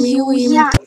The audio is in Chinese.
一物一。